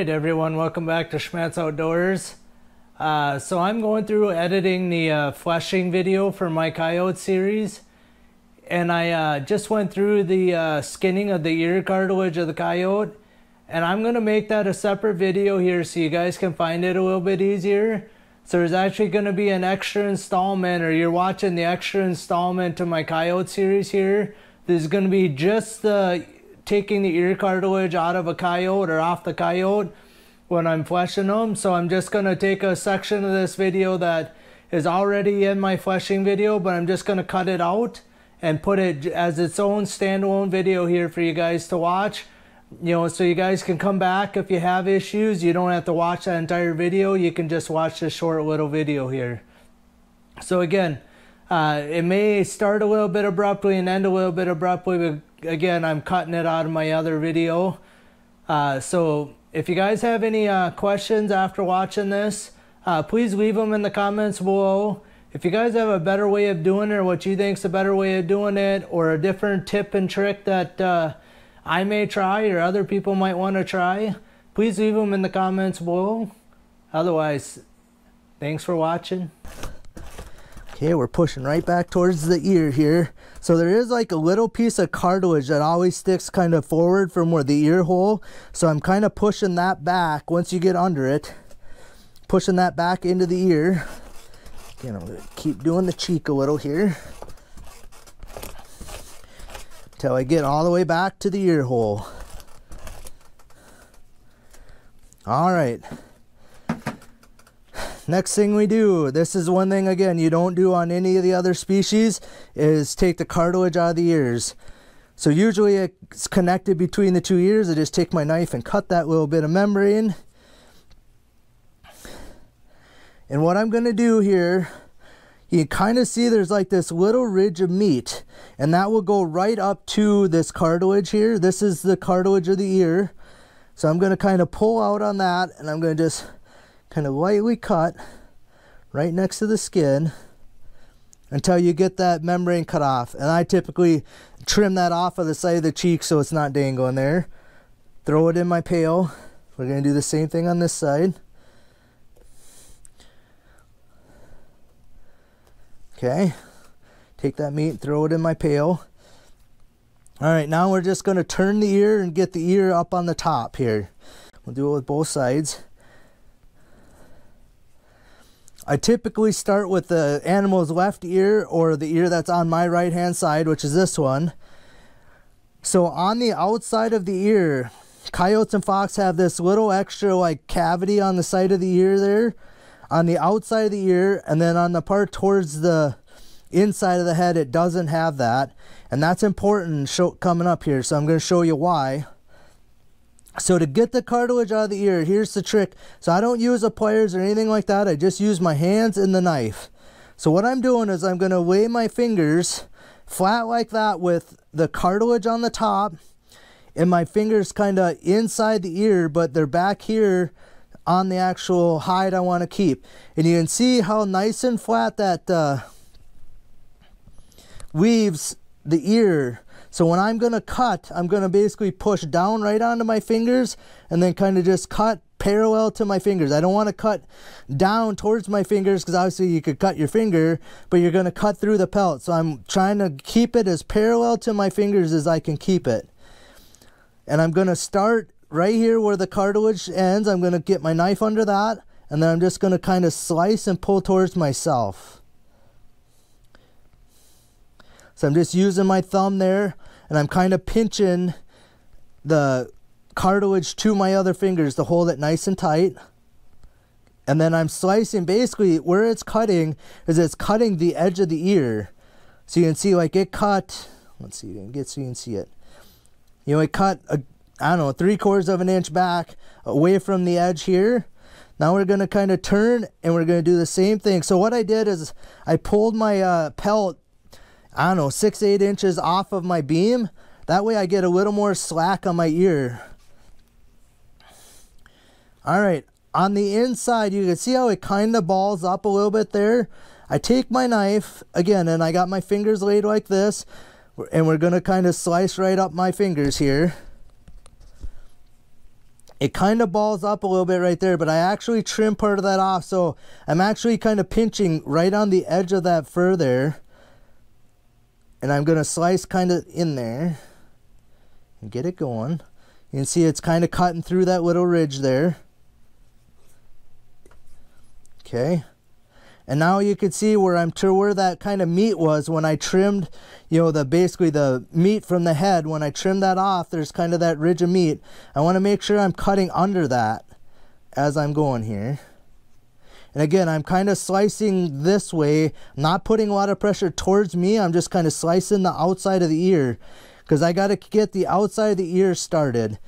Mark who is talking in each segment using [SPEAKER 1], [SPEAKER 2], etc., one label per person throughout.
[SPEAKER 1] Right, everyone, welcome back to Schmattz Outdoors. Uh, so I'm going through editing the uh, fleshing video for my coyote series. And I uh, just went through the uh, skinning of the ear cartilage of the coyote. And I'm going to make that a separate video here so you guys can find it a little bit easier. So there's actually going to be an extra installment, or you're watching the extra installment to my coyote series here. There's going to be just the taking the ear cartilage out of a coyote or off the coyote when I'm fleshing them. So I'm just going to take a section of this video that is already in my fleshing video, but I'm just going to cut it out and put it as its own standalone video here for you guys to watch. You know, so you guys can come back if you have issues. You don't have to watch that entire video. You can just watch this short little video here. So again, uh, it may start a little bit abruptly and end a little bit abruptly, but again, I'm cutting it out of my other video. Uh, so if you guys have any uh, questions after watching this, uh, please leave them in the comments below. If you guys have a better way of doing it or what you think is a better way of doing it or a different tip and trick that uh, I may try or other people might want to try, please leave them in the comments below. Otherwise, thanks for watching. Okay, we're pushing right back towards the ear here. So there is like a little piece of cartilage that always sticks kind of forward from where the ear hole. So I'm kind of pushing that back once you get under it. Pushing that back into the ear. Again, I'm gonna keep doing the cheek a little here. Till I get all the way back to the ear hole. All right. Next thing we do, this is one thing again you don't do on any of the other species, is take the cartilage out of the ears. So usually it's connected between the two ears. I just take my knife and cut that little bit of membrane. And what I'm going to do here, you kind of see there's like this little ridge of meat. And that will go right up to this cartilage here. This is the cartilage of the ear. So I'm going to kind of pull out on that and I'm going to just kind of lightly cut right next to the skin until you get that membrane cut off. And I typically trim that off of the side of the cheek so it's not dangling there. Throw it in my pail. We're going to do the same thing on this side. Okay. Take that meat, and throw it in my pail. All right, now we're just going to turn the ear and get the ear up on the top here. We'll do it with both sides. I typically start with the animal's left ear or the ear that's on my right hand side, which is this one. So on the outside of the ear, coyotes and fox have this little extra like cavity on the side of the ear there, on the outside of the ear, and then on the part towards the inside of the head, it doesn't have that. And that's important show, coming up here, so I'm going to show you why. So to get the cartilage out of the ear, here's the trick. So I don't use a pliers or anything like that. I just use my hands and the knife. So what I'm doing is I'm going to lay my fingers flat like that with the cartilage on the top and my fingers kind of inside the ear, but they're back here on the actual hide I want to keep. And you can see how nice and flat that uh, weaves the ear so when I'm going to cut, I'm going to basically push down right onto my fingers and then kind of just cut parallel to my fingers. I don't want to cut down towards my fingers because obviously you could cut your finger, but you're going to cut through the pelt. So I'm trying to keep it as parallel to my fingers as I can keep it. And I'm going to start right here where the cartilage ends. I'm going to get my knife under that and then I'm just going to kind of slice and pull towards myself. So I'm just using my thumb there and I'm kind of pinching the cartilage to my other fingers to hold it nice and tight. And then I'm slicing basically where it's cutting is it's cutting the edge of the ear. So you can see like it cut, let's see, you can get so you can see it. You know, it cut, a, I don't know, three quarters of an inch back away from the edge here. Now we're to kind of turn and we're to do the same thing. So what I did is I pulled my uh, pelt I don't know, six, eight inches off of my beam. That way I get a little more slack on my ear. All right, on the inside, you can see how it kind of balls up a little bit there. I take my knife, again, and I got my fingers laid like this, and we're gonna kind of slice right up my fingers here. it kind of balls up a little bit right there, but I actually trim part of that off. So I'm actually kind of pinching right on the edge of that fur there. And I'm going to slice kind of in there and get it going. You can see it's kind of cutting through that little ridge there. Okay. And now you can see where I'm to where that kind of meat was when I trimmed, you know, the basically the meat from the head. When I trimmed that off, there's kind of that ridge of meat. I want to make sure I'm cutting under that as I'm going here. And again, I'm kind of slicing this way, not putting a lot of pressure towards me. I'm just kind of slicing the outside of the ear because I got to get the outside of the ear started.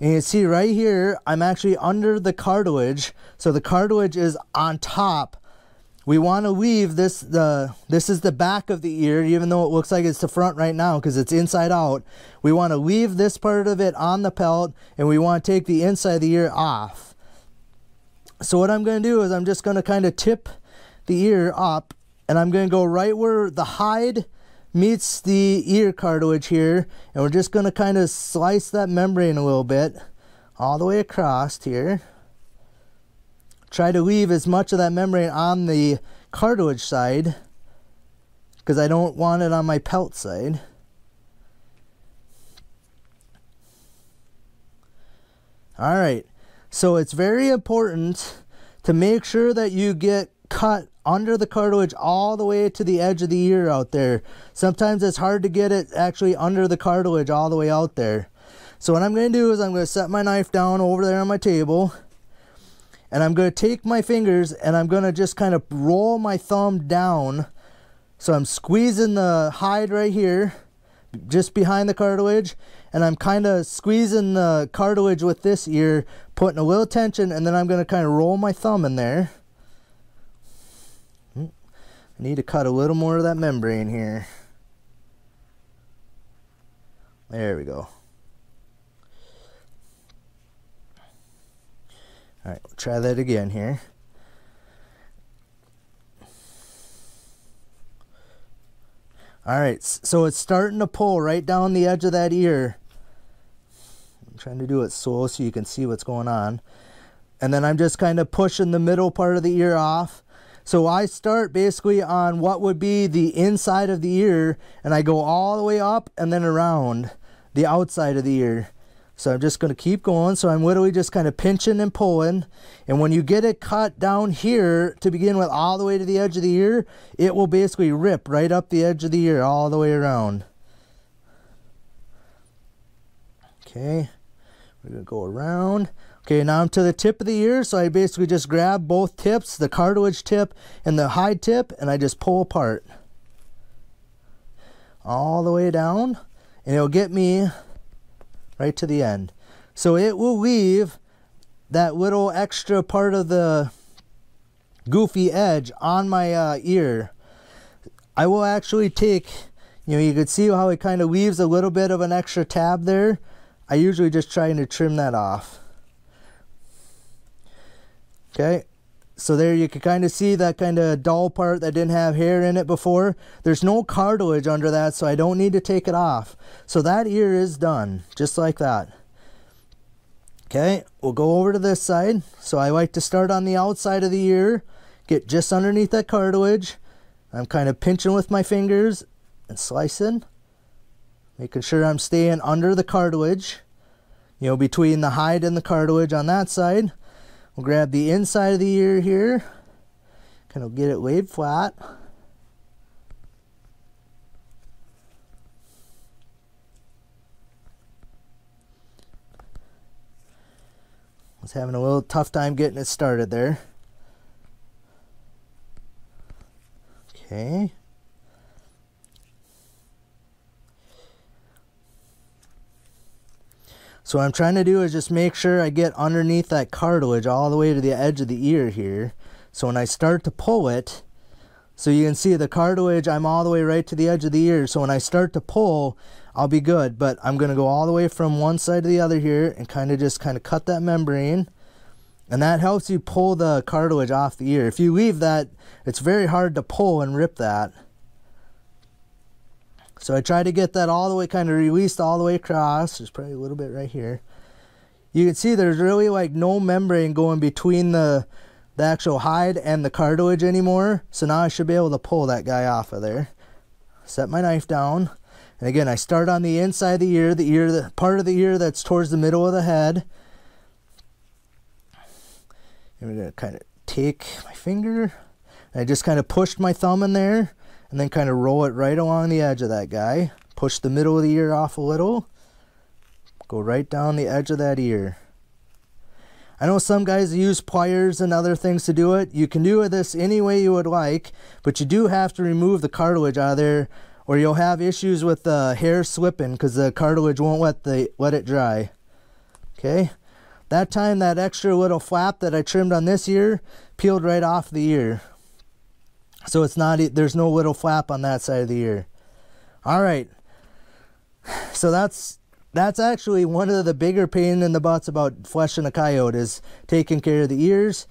[SPEAKER 1] And you see right here, I'm actually under the cartilage. So the cartilage is on top we want to leave this the this is the back of the ear even though it looks like it's the front right now because it's inside out we want to leave this part of it on the pelt and we want to take the inside of the ear off so what I'm going to do is I'm just going to kind of tip the ear up and I'm going to go right where the hide meets the ear cartilage here and we're just going to kind of slice that membrane a little bit all the way across here try to leave as much of that membrane on the cartilage side because I don't want it on my pelt side. All right, so it's very important to make sure that you get cut under the cartilage all the way to the edge of the ear out there. Sometimes it's hard to get it actually under the cartilage all the way out there. So what I'm going to do is I'm going to set my knife down over there on my table and I'm going to take my fingers and I'm going to just kind of roll my thumb down. So I'm squeezing the hide right here, just behind the cartilage, and I'm kind of squeezing the cartilage with this ear, putting a little tension, and then I'm going to kind of roll my thumb in there. Hmm. I need to cut a little more of that membrane here. There we go. All right, try that again here. All right, so it's starting to pull right down the edge of that ear. Trying to do it slow so you can see what's going on. And then I'm just kind of pushing the middle part of the ear off. So I start basically on what would be the inside of the ear and I go all the way up and then around the outside of the ear. So I'm just going to keep going. So I'm literally just kind of pinching and pulling. And when you get it cut down here to begin with all the way to the edge of the ear, it will basically rip right up the edge of the ear all the way around. Okay, we're to go around. Okay, now I'm to the tip of the ear. So I basically just grab both tips, the cartilage tip and the hide tip, and I just pull apart. All the way down. And it'll get me right to the end. So it will leave that little extra part of the goofy edge on my uh, ear. I will actually take, you know, you can see how it kind of leaves a little bit of an extra tab there. I usually just try to trim that off. Okay, so there you can kind of see that kind of dull part that didn't have hair in it before. There's no cartilage under that, so I don't need to take it off. So that ear is done, just like that. Okay, we'll go over to this side. So I like to start on the outside of the ear, get just underneath that cartilage. I'm kind of pinching with my fingers and slicing, making sure I'm staying under the cartilage, you know, between the hide and the cartilage on that side. We'll grab the inside of the ear here, kind of get it laid flat. was having a little tough time getting it started there. Okay. So what I'm trying to do is just make sure I get underneath that cartilage all the way to the edge of the ear here. So when I start to pull it, so you can see the cartilage, I'm all the way right to the edge of the ear. So when I start to pull, I'll be good. But I'm going to go all the way from one side to the other here and kind of just kind of cut that membrane. And that helps you pull the cartilage off the ear. If you leave that, it's very hard to pull and rip that. So I try to get that all the way kind of released all the way across. There's probably a little bit right here. you can see there's really like no membrane going between the the actual hide and the cartilage anymore. So now I should be able to pull that guy off of there. Set my knife down. And again, I start on the inside of the ear, the ear, the part of the ear that's towards the middle of the head. And I'm gonna kind of take my finger. I just kind of pushed my thumb in there and then kind of roll it right along the edge of that guy. Push the middle of the ear off a little. Go right down the edge of that ear. I know some guys use pliers and other things to do it. You can do this any way you would like, but you do have to remove the cartilage out of there or you'll have issues with the hair slipping because the cartilage won't let, the, let it dry. Okay, that time that extra little flap that I trimmed on this ear peeled right off the ear. So it's not, there's no little flap on that side of the ear. All right, so that's that's actually one of the bigger pain in the butts about fleshing a coyote is taking care of the ears.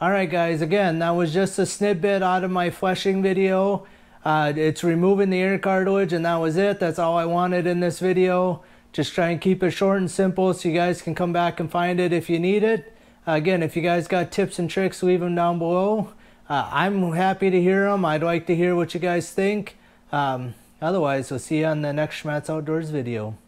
[SPEAKER 1] Alright guys, again, that was just a snippet out of my fleshing video. Uh, it's removing the ear cartilage and that was it. That's all I wanted in this video. Just try and keep it short and simple so you guys can come back and find it if you need it. Uh, again, if you guys got tips and tricks, leave them down below. Uh, I'm happy to hear them. I'd like to hear what you guys think. Um, Otherwise, we'll see you on the next Schmattz Outdoors video.